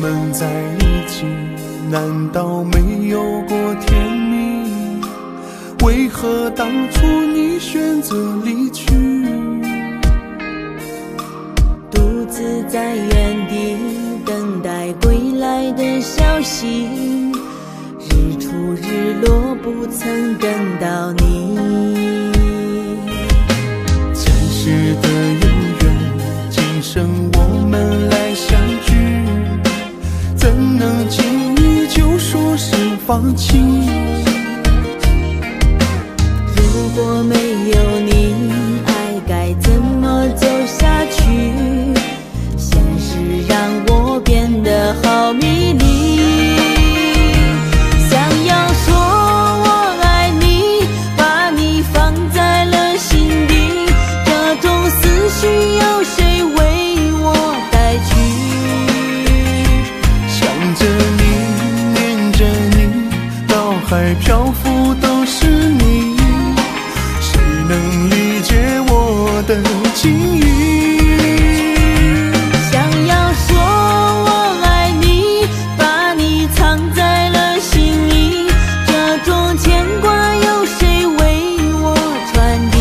们在一起难道没有过甜蜜？为何当初你选择离去？独自在原地等待归来的消息，日出日落不曾等到你。放弃？如果没有你，海漂浮都是你，谁能理解我的情意？想要说我爱你，把你藏在了心里，这种牵挂有谁为我传递？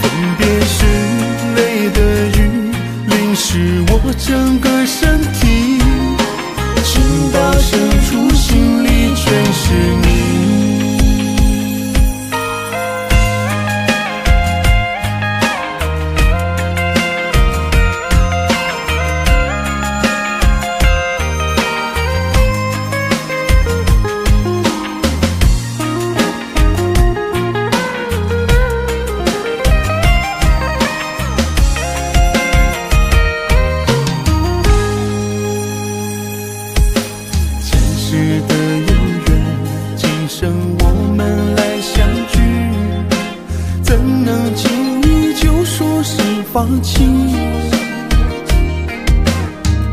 分别是泪的雨淋湿我整个身世的有缘，今生我们来相聚，怎能轻易就说是放弃？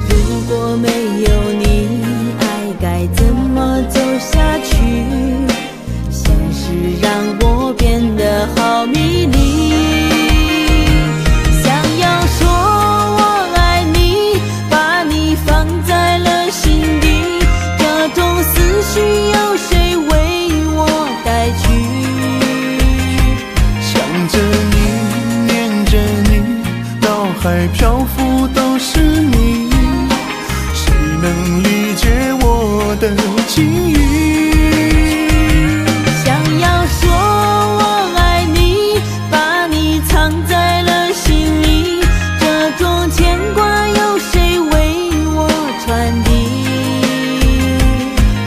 如果没有你，爱该怎么走下去？海漂浮都是你，谁能理解我的情意？想要说我爱你，把你藏在了心里，这种牵挂有谁为我传递？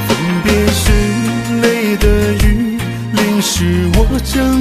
分别时泪的雨淋湿我整个